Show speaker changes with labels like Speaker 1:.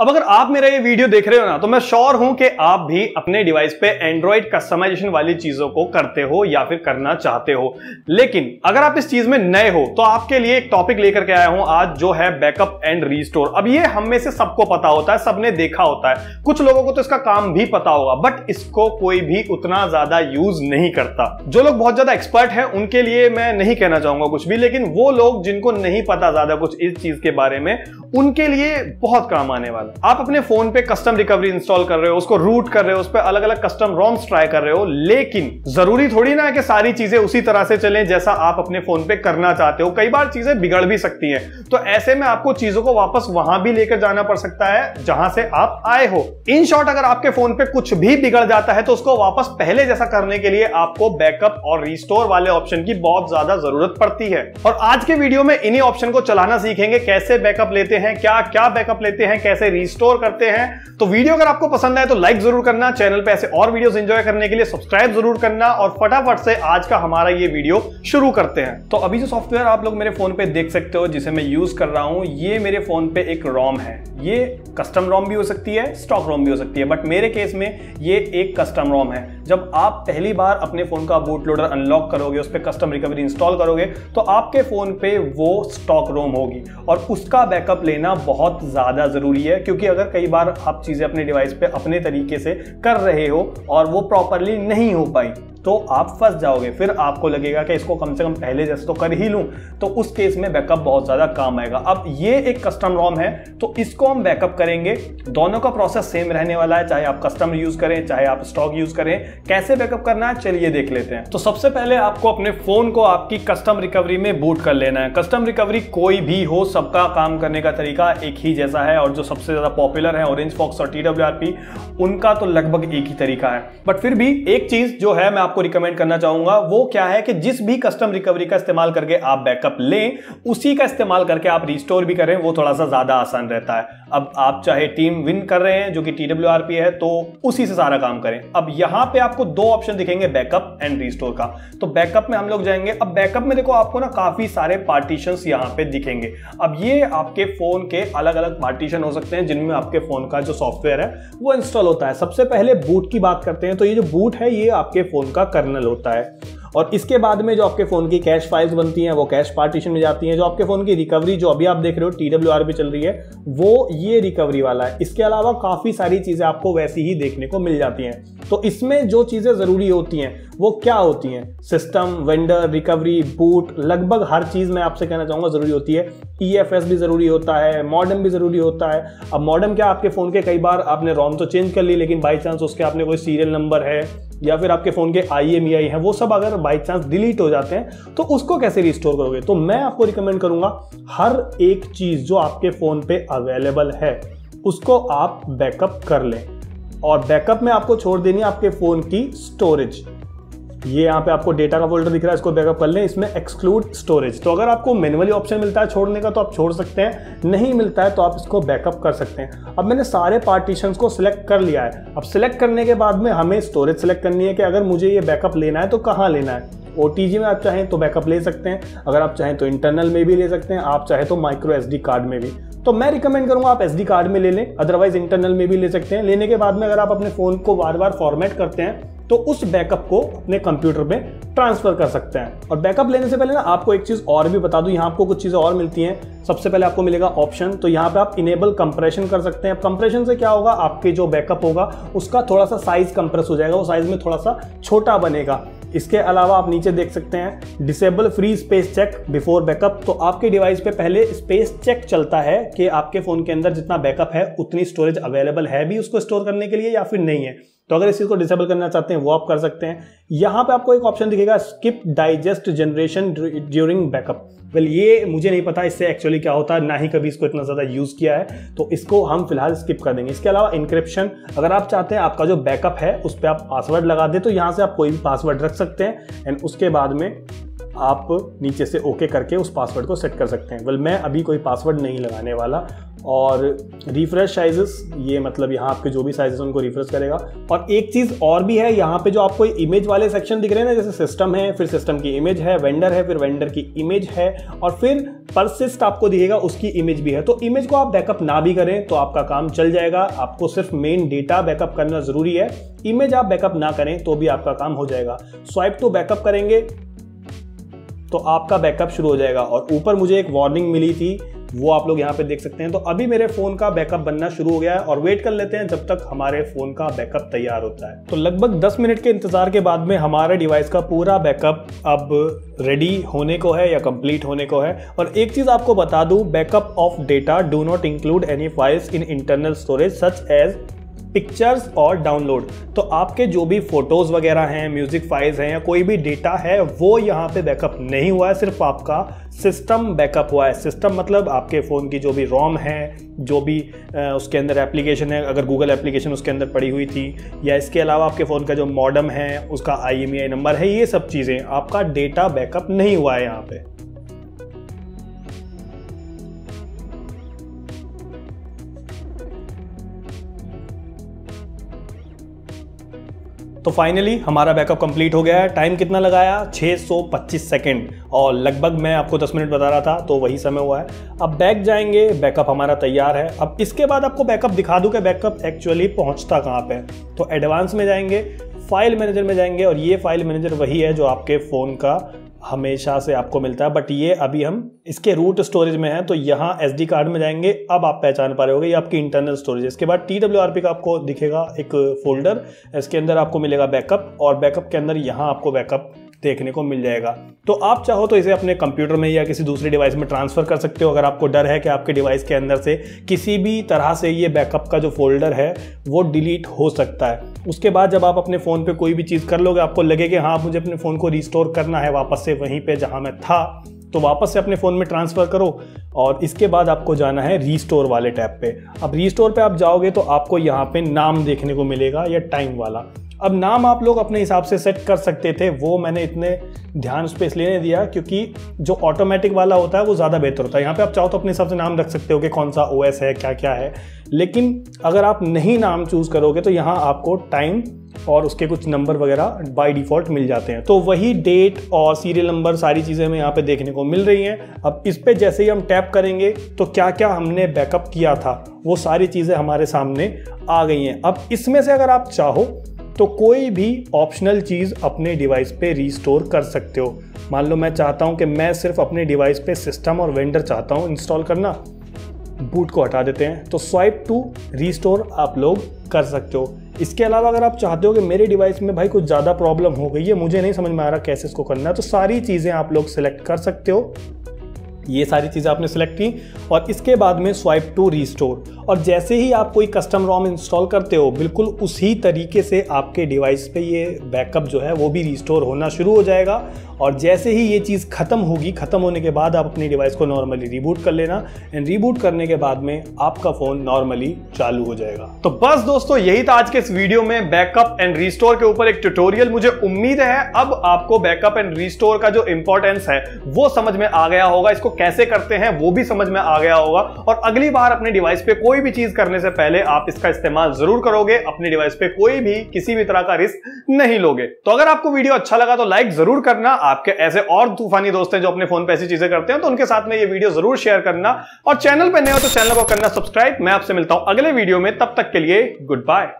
Speaker 1: अब अगर आप मेरा ये वीडियो देख रहे हो ना तो मैं श्योर हूँ कि आप भी अपने डिवाइस पे एंड्रॉइड कस्टमाइजेशन वाली चीज़ों को करते हो या फिर करना चाहते हो। लेकिन अगर आप इस चीज़ में नए हो तो आपके लिए एक टॉपिक लेकर के आया हूँ आज जो है बैकअप एंड रीस्टोर अब ये हम में से सबको पता होता है, सबने देखा होता है। कुछ लोगों को तो इसका काम भी पता होगा बट इसको कोई भी उतना ज़्यादा यूज़ नहीं करता। जो लोग बहुत ज़्यादा एक्सपर्ट है, उनके लिए मैं नहीं कहना चाहूँगा कुछ भी, लेकिन वो लोग जिनको नहीं पता ज़्यादा कुछ इस चीज़ के बारे में, उनके लिए बहुत काम आने वाला वाला आप अपने फ़ोन पे कस्टम रिकवरी इंस्टॉल कर रहे हो, उसको रूट कर रहे हो, उस पर अलग अलग कस्टम रोम्स ट्राई कर रहे हो, लेकिन ज़रूरी थोड़ी ना कि सारी चीज़ें उसी तरह से चले जैसा आप अपने फ़ोन पे करना चाहते हो। कई बार चीज़ें बिगड़ भी सकती हैं। तो ऐसे में आपको चीज़ों को वापस वहाँ भी लेकर जाना पड़ सकता है, जहाँ से आप आए हो। इन शॉर्ट अगर आपके फ़ोन पे कुछ भी बिगड़ जाता है तो उसको वापस पहले जैसा करने के लिए आपको बैकअप और रिस्टोर वाले ऑप्शन की बहुत ज़्यादा ज़रूरत पड़ती है। और आज के वीडियो में इन्हीं ऑप्शन को चलाना सीखेंगे, कैसे बैकअप लेते हैं क्या क्या बैकअप लेते हैं, कैसे रिस्टोर करते हैं। तो वीडियो अगर आपको पसंद आए तो लाइक ज़रूर करना चैनल पे ऐसे और वीडियोस एंजॉय करने के लिए सब्सक्राइब ज़रूर करना और फटाफट से आज का हमारा ये वीडियो शुरू करते हैं। तो अभी जो सॉफ्टवेयर आप लोग मेरे फ़ोन पे देख सकते हो, जिसे मैं यूज़ कर रहा हूँ, ये मेरे फ़ोन पे एक रोम है। ये कस्टम रोम भी हो सकती है स्टॉक रोम भी हो सकती है बट मेरे केस में ये एक कस्टम रोम है। जब आप पहली बार अपने फ़ोन का बूट लोडर अनलॉक करोगे, उस पर कस्टम रिकवरी इंस्टॉल करोगे तो आपके फ़ोन पे वो स्टॉक रोम होगी और उसका बैकअप लेना बहुत ज़्यादा ज़रूरी है क्योंकि अगर कई बार आप चीज़ें अपने डिवाइस पे अपने तरीके से कर रहे हो और वो प्रॉपरली नहीं हो पाई तो आप फंस जाओगे। फिर आपको लगेगा कि इसको कम से कम पहले जैसे तो कर ही लूँ। तो उस केस में बैकअप बहुत ज़्यादा काम आएगा। अब ये एक कस्टम रॉम है तो इसको हम बैकअप करेंगे। दोनों का प्रोसेस सेम रहने वाला है, चाहे आप कस्टम यूज़ करें, चाहे आप स्टॉक यूज़ करें। कैसे बैकअप करना है? चलिए देख लेते हैं। तो सबसे पहले आपको अपने फ़ोन को आपकी कस्टम रिकवरी में बूट कर लेना है। कस्टम रिकवरी कोई भी हो, सबका काम करने का तरीका एक ही जैसा है और जो सबसे ज़्यादा पॉपुलर है ऑरेंज फॉक्स और टी उनका तो लगभग एक ही तरीका है। बट फिर भी एक चीज़ जो है, मैं आपको रिकमेंड करना चाहूँगा, वो क्या है कि जिस भी कस्टम रिकवरी का इस्तेमाल करके आप बैकअप लें, उसी का इस्तेमाल करके आप रिस्टोर भी करें, वो थोड़ा सा ज़्यादा आसान रहता है। अब आप चाहे टीम विन कर रहे हैं, जो कि TWRP है तो उसी से सारा काम करें। अब यहाँ पे आपको दो ऑप्शन दिखेंगे बैकअप एंड रिस्टोर का। तो बैकअप में हम लोग जाएँगे। अब बैकअप में देखो, आपको ना काफ़ी सारे पार्टीशन यहाँ पे दिखेंगे। अब ये आपके फ़ोन के अलग अलग पार्टीशन हो सकते हैं, जिनमें आपके फ़ोन का जो सॉफ्टवेयर है, वो इंस्टॉल होता है। सबसे पहले बूट की बात करते हैं तो ये जो बूट है, ये आपके फ़ोन का कर्नल होता है। और इसके बाद में जो आपके फ़ोन की कैश फाइल्स बनती हैं, वो कैश पार्टीशन में जाती हैं। जो आपके फ़ोन की रिकवरी जो अभी आप देख रहे हो टी डब्ल्यू आर भी चल रही है, वो ये रिकवरी वाला है। इसके अलावा काफ़ी सारी चीज़ें आपको वैसी ही देखने को मिल जाती हैं। तो इसमें जो चीज़ें ज़रूरी होती हैं, वो क्या होती हैं? सिस्टम वेंडर रिकवरी बूट लगभग हर चीज़ मैं आपसे कहना चाहूँगा ज़रूरी होती है। ई e भी ज़रूरी होता है मॉडर्म भी ज़रूरी होता है। अब मॉडर्म क्या आपके फ़ोन के कई बार आपने रॉम तो चेंज कर ली, लेकिन बाई चांस उसके आपने कोई सीरियल नंबर है, या फिर आपके फ़ोन के आई एम आई है, वो सब अगर बाई चांस डिलीट हो जाते हैं तो उसको कैसे रिस्टोर करोगे? तो मैं आपको रिकमेंड करूँगा, हर एक चीज़ जो आपके फ़ोन पे अवेलेबल है, उसको आप बैकअप कर लें। और बैकअप में आपको छोड़ देनी है आपके फ़ोन की स्टोरेज ये यहाँ पे आपको डेटा का फोल्डर दिख रहा है, इसको बैकअप कर लें, इसमें एक्सक्लूड स्टोरेज तो अगर आपको मैनुअली ऑप्शन मिलता है छोड़ने का तो आप छोड़ सकते हैं। नहीं मिलता है तो आप इसको बैकअप कर सकते हैं। अब मैंने सारे पार्टीशन को सिलेक्ट कर लिया है। अब सिलेक्ट करने के बाद में हमें स्टोरेज सेलेक्ट करनी है कि अगर मुझे ये बैकअप लेना है तो कहाँ लेना है? ओटीजी में आप चाहें तो बैकअप ले सकते हैं। अगर आप चाहें तो इंटरनल में भी ले सकते हैं, आप चाहें तो माइक्रो एसडी कार्ड में भी। तो मैं रिकमेंड करूँगा आप एसडी कार्ड में ले लें अदरवाइज़ इंटरनल में भी ले सकते हैं। लेने के बाद में अगर आप अपने फ़ोन को बार बार फॉर्मेट करते हैं तो उस बैकअप को अपने कंप्यूटर में ट्रांसफ़र कर सकते हैं। और बैकअप लेने से पहले ना आपको एक चीज़ और भी बता दूँ, यहाँ आपको कुछ चीज़ें और मिलती हैं। सबसे पहले आपको मिलेगा ऑप्शन तो यहाँ पे आप इनेबल कंप्रेशन कर सकते हैं। कंप्रेशन से क्या होगा? आपके जो बैकअप होगा, उसका थोड़ा सा साइज़ कंप्रेस हो जाएगा, वो साइज़ में थोड़ा सा छोटा बनेगा। इसके अलावा आप नीचे देख सकते हैं disable free space check before backup तो आपके डिवाइस पे पहले स्पेस चेक चलता है कि आपके फ़ोन के अंदर जितना बैकअप है, उतनी स्टोरेज अवेलेबल है भी उसको स्टोर करने के लिए या फिर नहीं है। तो अगर इस चीज़ को डिसेबल करना चाहते हैं, वो आप कर सकते हैं। यहाँ पे आपको एक ऑप्शन दिखेगा skip digest generation during backup well ये मुझे नहीं पता इससे एक्चुअली क्या होता है, ना ही कभी इसको इतना ज़्यादा यूज़ किया है। तो इसको हम फ़िलहाल स्किप कर देंगे। इसके अलावा इंक्रिप्शन अगर आप चाहते हैं आपका जो बैकअप है, उस पर आप पासवर्ड लगा दें तो यहाँ से आप कोई भी पासवर्ड रख सकते हैं। एंड उसके बाद में आप नीचे से ओके करके उस पासवर्ड को सेट कर सकते हैं। वेल मैं अभी कोई पासवर्ड नहीं लगाने वाला और रिफ्रेश साइजेस ये मतलब यहाँ आपके जो भी साइजेस उनको रिफ्रेश करेगा। और एक चीज़ और भी है, यहाँ पे जो आपको इमेज वाले सेक्शन दिख रहे हैं ना, जैसे सिस्टम है, फिर सिस्टम की इमेज है वेंडर है, फिर वेंडर की इमेज है, और फिर परसिस्ट आपको दिखेगा, उसकी इमेज भी है। तो इमेज को आप बैकअप ना भी करें तो आपका काम चल जाएगा। आपको सिर्फ़ मेन डेटा बैकअप करना ज़रूरी है। इमेज आप बैकअप ना करें तो भी आपका काम हो जाएगा। स्वाइप तो बैकअप करेंगे तो आपका बैकअप शुरू हो जाएगा। और ऊपर मुझे एक वार्निंग मिली थी वो आप लोग यहाँ पे देख सकते हैं। तो अभी मेरे फ़ोन का बैकअप बनना शुरू हो गया है और वेट कर लेते हैं जब तक हमारे फ़ोन का बैकअप तैयार होता है। तो लगभग 10 मिनट के इंतज़ार के बाद में हमारे डिवाइस का पूरा बैकअप अब रेडी होने को है या कंप्लीट होने को है। और एक चीज़ आपको बता दू, backup of data do not include any files in internal storage such as pictures और डाउनलोड तो आपके जो भी फ़ोटोज़ वगैरह हैं म्यूज़िक फाइल्स हैं या कोई भी डेटा है, वो यहाँ पे बैकअप नहीं हुआ है, सिर्फ़ आपका सिस्टम बैकअप हुआ है। सिस्टम मतलब आपके फ़ोन की जो भी रोम है, जो भी उसके अंदर एप्लीकेशन है, अगर गूगल एप्लीकेशन उसके अंदर पड़ी हुई थी, या इसके अलावा आपके फ़ोन का जो मॉडम है, उसका आईएमआई नंबर है, ये सब चीज़ें आपका डेटा बैकअप नहीं हुआ है यहाँ पे। तो फाइनली हमारा बैकअप कंप्लीट हो गया है। टाइम कितना लगाया? 625 सेकंड और लगभग मैं आपको 10 मिनट बता रहा था तो वही समय हुआ है। अब बैक जाएँगे बैकअप हमारा तैयार है। अब इसके बाद आपको बैकअप दिखा दूँ कि बैकअप एक्चुअली पहुँचता कहाँ पर तो एडवांस में जाएँगे फ़ाइल मैनेजर में जाएँगे, और ये फ़ाइल मैनेजर वही है जो आपके फ़ोन का हमेशा से आपको मिलता है बट ये अभी हम इसके रूट स्टोरेज में है तो यहाँ एस कार्ड में जाएँगे। अब आप पहचान पा रहे होगे, ये आपकी इंटरनल स्टोरेज है। इसके बाद TWRP का आपको दिखेगा एक फोल्डर इसके अंदर आपको मिलेगा बैकअप और बैकअप के अंदर यहाँ आपको बैकअप देखने को मिल जाएगा। तो आप चाहो तो इसे अपने कंप्यूटर में या किसी दूसरे डिवाइस में ट्रांसफ़र कर सकते हो। अगर आपको डर है कि आपके डिवाइस के अंदर से किसी भी तरह से ये बैकअप का जो फोल्डर है, वो डिलीट हो सकता है। उसके बाद जब आप अपने फ़ोन पे कोई भी चीज़ कर लोगे, आपको लगे कि हाँ मुझे अपने फ़ोन को रिस्टोर करना है वापस से वहीं पे जहाँ मैं था तो वापस से अपने फ़ोन में ट्रांसफ़र करो और इसके बाद आपको जाना है रीस्टोर वाले टैब पे। अब रीस्टोर पे आप जाओगे तो आपको यहाँ पे नाम देखने को मिलेगा या टाइम वाला। अब नाम आप लोग अपने हिसाब से सेट कर सकते थे, वो मैंने इतने ध्यान उस पर इसलिए नहीं दिया, क्योंकि जो ऑटोमेटिक वाला होता है, वो ज़्यादा बेहतर होता है। यहाँ पे आप चाहो तो अपने हिसाब से नाम रख सकते हो कि कौन सा ओएस है क्या क्या है, लेकिन अगर आप नहीं नाम चूज़ करोगे तो यहाँ आपको टाइम और उसके कुछ नंबर वगैरह बाय डिफ़ॉल्ट मिल जाते हैं। तो वही डेट और सीरियल नंबर सारी चीज़ें हमें यहाँ पे देखने को मिल रही हैं। अब इस पर जैसे ही हम टैप करेंगे तो क्या क्या हमने बैकअप किया था, वो सारी चीज़ें हमारे सामने आ गई हैं। अब इसमें से अगर आप चाहो तो कोई भी ऑप्शनल चीज़ अपने डिवाइस पे रीस्टोर कर सकते हो। मान लो मैं चाहता हूँ कि मैं सिर्फ़ अपने डिवाइस पे सिस्टम और वेंडर चाहता हूँ इंस्टॉल करना बूट को हटा देते हैं तो स्वाइप टू रीस्टोर आप लोग कर सकते हो। इसके अलावा अगर आप चाहते हो कि मेरे डिवाइस में भाई कुछ ज़्यादा प्रॉब्लम हो गई है, मुझे नहीं समझ में आ रहा कैसे इसको करना है तो सारी चीज़ें आप लोग सिलेक्ट कर सकते हो। ये सारी चीज़ें आपने सेलेक्ट की और इसके बाद में स्वाइप टू रीस्टोर और जैसे ही आप कोई कस्टम रॉम इंस्टॉल करते हो, बिल्कुल उसी तरीके से आपके डिवाइस पे ये बैकअप जो है, वो भी रिस्टोर होना शुरू हो जाएगा। और जैसे ही ये चीज़ खत्म होगी, खत्म होने के बाद आप अपनी डिवाइस को नॉर्मली रिबूट कर लेना एंड रिबूट करने के बाद में आपका फ़ोन नॉर्मली चालू हो जाएगा। तो बस दोस्तों, यही था आज के इस वीडियो में बैकअप एंड रिस्टोर के ऊपर एक ट्यूटोरियल मुझे उम्मीद है अब आपको बैकअप एंड रिस्टोर का जो इंपॉर्टेंस है, वो समझ में आ गया होगा। इसको कैसे करते हैं, वो भी समझ में आ गया होगा। और अगली बार अपने डिवाइस पे कोई भी चीज़ करने से पहले आप इसका इस्तेमाल ज़रूर करोगे। अपने डिवाइस पे कोई भी, किसी भी तरह का रिस्क नहीं लोगे। तो अगर आपको वीडियो अच्छा लगा तो लाइक ज़रूर करना। आपके ऐसे और तूफानी दोस्त हैं जो अपने फ़ोन पे ऐसी चीज़ें करते हैं तो उनके साथ में ये वीडियो ज़रूर शेयर करना। और चैनल पर नए हो तो चैनल को करना सब्सक्राइब मैं आपसे मिलता हूँ अगले वीडियो में, तब तक के लिए गुड बाय